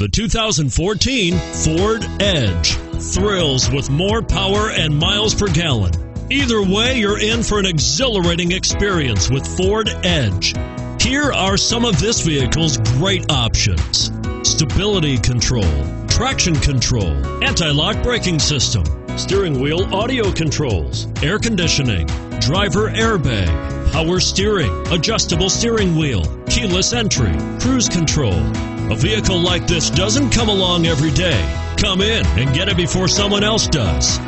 The 2014 Ford Edge thrills with more power and miles per gallon. Either way, you're in for an exhilarating experience with Ford Edge. Here are some of this vehicle's great options stability control, traction control, anti lock braking system, steering wheel audio controls, air conditioning, driver airbag, power steering, adjustable steering wheel, keyless entry, cruise control. A vehicle like this doesn't come along every day. Come in and get it before someone else does.